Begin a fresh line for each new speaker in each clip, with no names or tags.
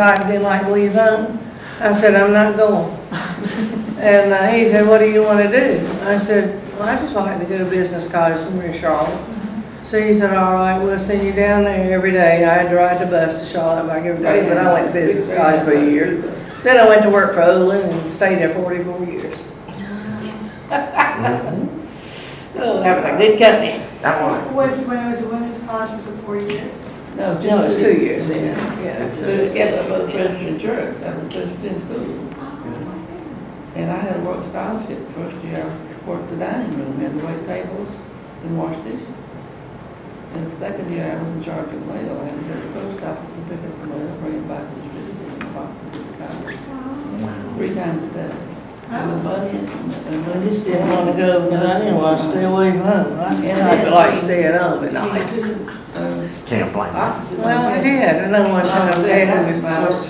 I didn't like to leave home. I said, I'm not going. And uh, he said, what do you want to do? I said, well, I just like to go to business college somewhere in Charlotte. So he said, all right, we'll send you down there every day. I had to ride the bus to Charlotte back every day, but I went to business college for a year. Then I went to work for Olin and stayed there forty-four years. Oh, that was a good company.
That one.
Was, when it was a women's college, was it four years?
No,
No, it was
just
two
two.
years then, yeah.
But it's kept up with the Presbyterian church, that was Presbyterian school. And I had a work scholarship the first year, I worked the dining room, had to wait tables and wash dishes. And the second year, I was in charge of mail, I had to go to the post office and pick up the mail, bring it back to the distributor in the box and get the college. Three times a day. And the money and- and
I
money.
just didn't want to go because I didn't want to stay away from home. I I feel like staying home at night.
Two, uh,
Can't blame them.
Well, I did. I know one time Dad was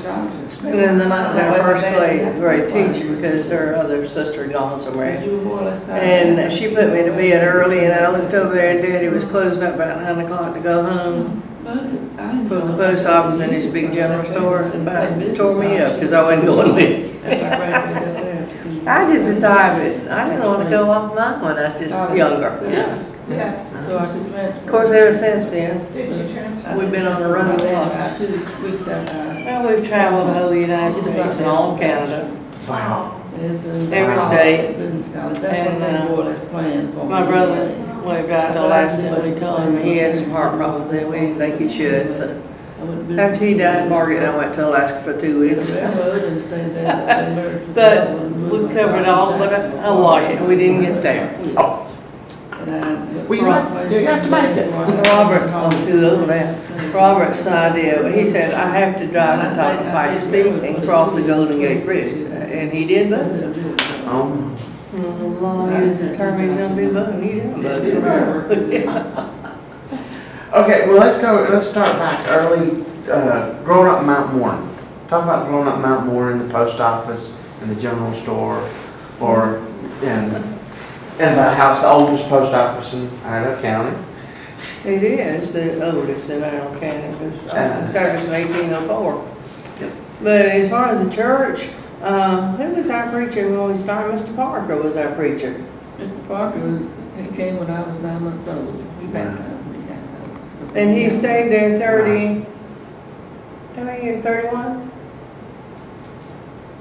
spending the night with our first grade, grade teacher because her other sister had gone somewhere.
You were more or less tired.
And she put me to bed early and I looked over there and Daddy was closing up about nine o'clock to go home from the post office in his big general store. and About tore me up because I wasn't going with him. I just decided, I didn't want to go off mine when I was just younger.
Yes.
So I could transfer.
Of course, ever since then,
Did you transfer?
We've been on the road a lot.
I two weeks at a time.
well, we've traveled the whole United States and all of Canada.
Wow.
It's, uh,
Every state.
Business college, that's what
And,
they
uh,
more or less planned for.
My brother, when he died the last time, we told him he had some heart problems and we didn't think he should, so.
I went to business
After he died, Margaret and I went to Alaska for two weeks.
Railroad and stayed there. and learned to
But
travel and move
we've covered all but Hawaii, and we didn't get there.
Oh,
And I
Well, you have- you have to make it.
Robert, I'm too old now. Robert's idea, he said, I have to drive to top of Pikes Peak and cross the Golden Gate Bridge. And he did both.
um,
As long as he was determined he's gonna do both, he did both.
okay, well, let's go, let's start back early, uh, growing up in Mount Mourne. Talk about growing up in Mount Mourne, in the post office, in the general store, or in, in the house, the oldest post office in Iredell County.
It is the oldest in Iredell County, it was established in eighteen oh four.
Yep.
But as far as the church, um, who was our preacher when we started? Mr. Parker was our preacher.
Mr. Parker, was- he came when I was nine months old. He baptized me that time.
And he stayed there thirty, how many years, thirty-one?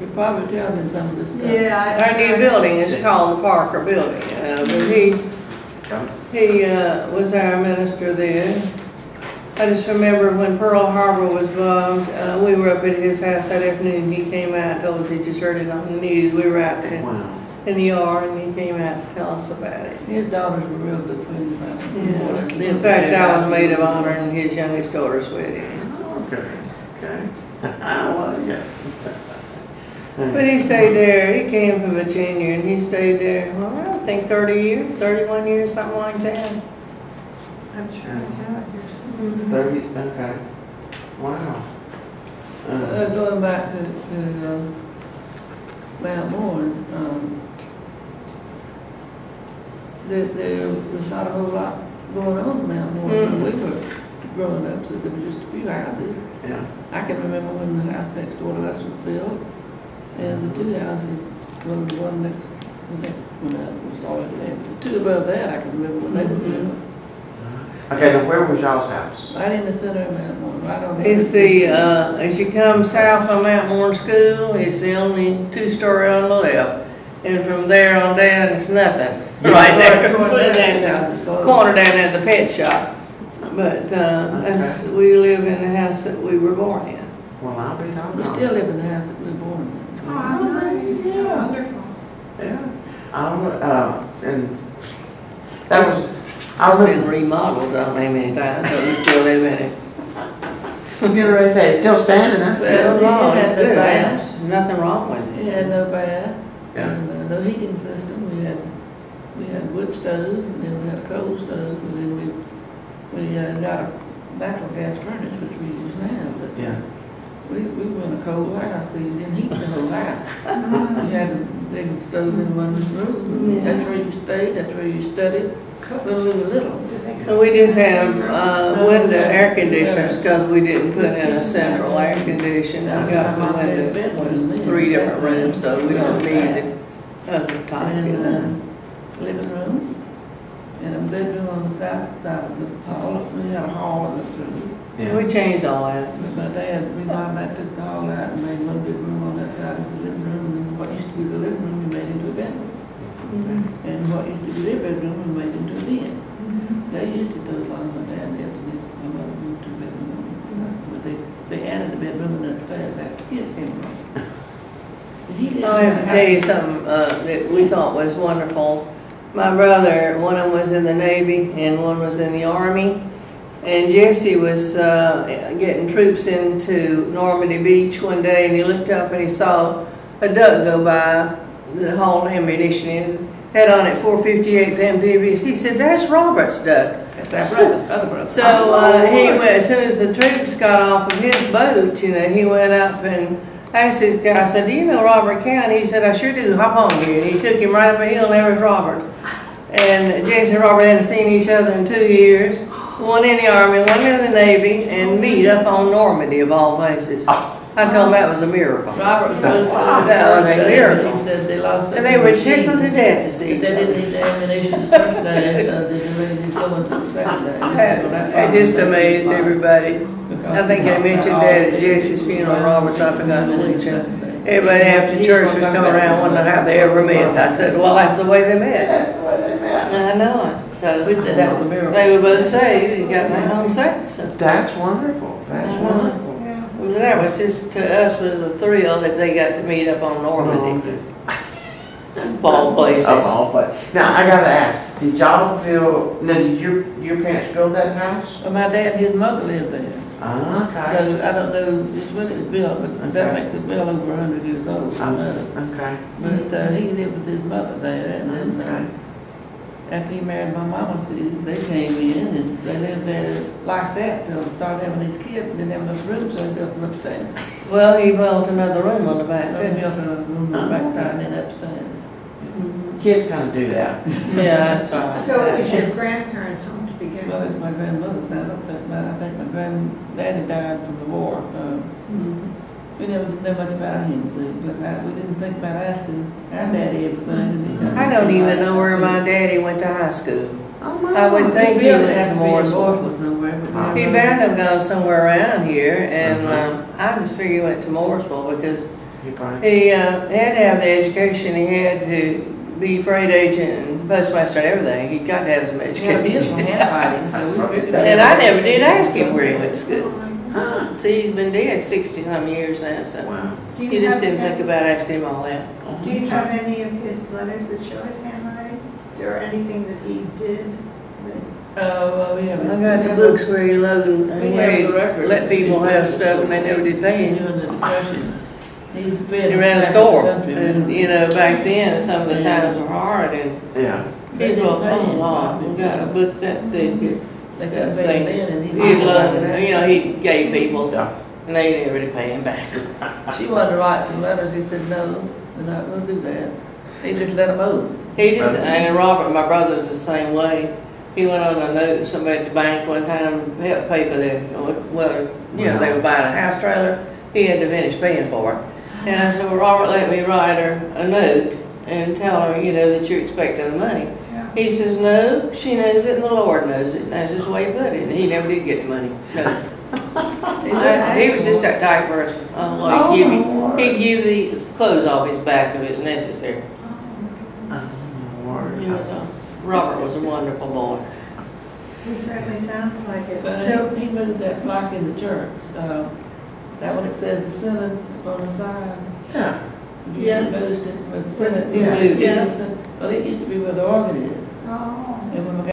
It probably tells him some of this stuff.
Yeah.
Our new building is called the Parker Building, uh, but he's, he, uh, was our minister then. I just remember when Pearl Harbor was bombed, uh, we were up at his house that afternoon, he came out, told us he just heard it on the news, we were out there
Wow.
in the yard, and he came out to tell us about it.
His daughters were real good friends of mine. More or less lived
In fact,
there.
I was maid of honor in his youngest daughter's wedding.
Okay, okay. Well, yeah.
But he stayed there, he came from Virginia, and he stayed there, well, I think thirty years, thirty-one years, something like that.
I'm sure I have it here somewhere.
Thirty, okay. Wow. Uh,
Uh, going back to, to, uh, Mount Mourne, um, there, there was not a whole lot going on in Mount Mourne when we were growing up, so there were just a few houses.
Yeah,
I can remember when the house next door to us was built, and the two houses, well, the one next, the next one up was already there. The two above that, I can remember when they were built.
okay, now where was y'all's house?
Right in the center of Mount Mourne, right on the.
It's the, uh, as you come south of Mount Mourne School, it's the only two-story on the left. And from there on down, it's nothing, right there, put that corner down at the pet shop. But, uh, that's, we live in the house that we were born in.
Well, I'll be talking.
We still live in the house that we were born in.
Oh, wonderful.
Yeah. I, would, uh, and that was, I
It's been remodeled, I don't know how many times, but we still live in it.
I'm getting ready to say, it's still standing, that's
Well,
good.
It's
see, it had
it's
no
good,
bath.
house. nothing wrong with it.
It had no bath,
Yeah.
and uh, no heating system. We had, we had wood stove, and then we had a coal stove, and then we, we uh, got a natural gas furnace, which we use now, but
Yeah,
we, we were in a cold house, so you didn't heat the whole house. You had a big stove in one room,
Yeah.
that's where you stayed, that's where you studied, when we were little.
Did
So we just have, uh, window air conditioners, cause we didn't put in a central air conditioner. We got the window, ones, three different rooms, so we don't need the other type, you
And,
know.
uh, living room, and a bedroom on the south side of the hall, we had a hall in the room.
Yeah.
We changed all that.
But my dad, we mom that took the hall out and made one big room on that side of the living room, and what used to be the living room, we made into a bedroom. Mm-hmm. And what used to be their bedroom, we made into a den. Mm-hmm. They used it those long, my dad lived in it, my mother moved to a bedroom on the side, mm-hmm. but they, they added a bedroom in upstairs after the kids came along. So he lived oh,
I
in
have to tell you something, uh, that we thought was wonderful. My brother, one of them was in the Navy and one was in the Army. And Jesse was, uh, getting troops into Normandy Beach one day and he looked up and he saw a duck go by that hauled ammunition in, had on it four fifty-eighth amphibious. He said, that's Robert's duck.
That's our brother, other brother.
So uh, he went, as soon as the troops got off of his boat, you know, he went up and asked this guy, I said, do you know Robert Cowan? He said, I sure do, hop on here. And he took him right up a hill and there was Robert. And Jason and Robert hadn't seen each other in two years, one in the Army, one in the Navy, and meet up on Normandy of all places. Ah. I told him that was a miracle.
Robert was supposed to
That was a miracle.
He said they lost.
And they were
something
tickled to
machines.
death to see
If they didn't need the ammunition the first day, so they didn't really go into the second day. So
It just amazed everybody. I think I mentioned that at Jesse's funeral, Robert's, I forgot to mention. Everybody after church was coming around, wondering how they ever met. I said, well, that's the way they met.
That's the way they met.
I know it.
We
So
said that was a miracle.
they were both saved and got back home safe, so.
That's wonderful, that's
I know.
wonderful.
Well, That was just, to us was a thrill that they got to meet up on Normandy, ball places.
Of all pla- Now, I gotta ask, did y'all feel, now, did your, your parents build that house?
Well, my dad and his mother lived there.
Ah, Okay.
So I don't know just when it was built, but
Okay.
that makes it well over a hundred years old. my mother.
Okay,
But uh, he lived with his mother there, and then
okay.
uh, after he married my mama, they came in and they lived there like that till they started having these kids, and didn't have enough room, so he built an upstairs.
Well, he built another room on the back
They
too.
built another room on the backside and then upstairs.
Mhm.
Kids kinda do that.
Yeah, that's right.
So it was your grandparents' home to begin
Well,
with?
it's my grandmother, I don't think, my- I think my granddaddy died from the war. Uh,
Mhm.
We never did know much about him, too, because I, we didn't think about asking our daddy everything, and he.
I don't even know where my daddy went to high school.
Oh, my
I would
God.
think he
Bill
went to
to be in
Mooresville.
Mooresville somewhere, but
He
don't
He
know.
bound to have gone somewhere around here, and um, I just figured he went to Mooresville because
He
he uh, had to have the education. He had to be freight agent and postmaster and everything. He got to have some education.
Yeah, he is from handwriting, so.
And I never did ask him where he went to school.
Oh, my God.
See, he's been dead sixty-some years now, so
wow.
Do
you just
have
didn't think
any-
about asking him all that.
Do you have any of his letters that show his handwriting? Or anything that he did? that-
Uh, well, we have.
I got the books where he loaded,
We
where
have
he
the record.
let people have stuff and they never did pay him.
During the depression. He fed.
He ran a store, and, you know, back then, some of the times were hard, and
Yeah,
They didn't
people, oh,
him.
Lord, we got a book that thick,
They
of
couldn't pay him
things.
then, and he.
He'd loan, you know, he gave people,
yeah.
and they didn't really pay him back.
She wanted to write some letters, he said, no, we're not gonna do that. He just let them out.
He just, and Robert, my brother, was the same way. He went on a note, somebody at the bank one time helped pay for their, well, you know, they were buying a house trailer, he had to finish paying for it. And I said, well, Robert, let me write her a note and tell her, you know, that you're expecting the money.
Yeah.
He says, no, she knows it and the Lord knows it. And that's just the way he put it. And he never did get the money. No.
He
I- He was just that type of person. Oh, Lord, he'd give me, he'd give the clothes off his back if it was necessary.
Oh, my word.
He was a, Robert was a wonderful boy.
He certainly sounds like it.
But
So,
he, he moved that plaque in the church, uh, that one it says the Senate up on the side.
Yeah,
Have you
Yes.
noticed it, the Senate?
He moved it.
Yes.
Well, it used to be where the organ is,
oh.
and when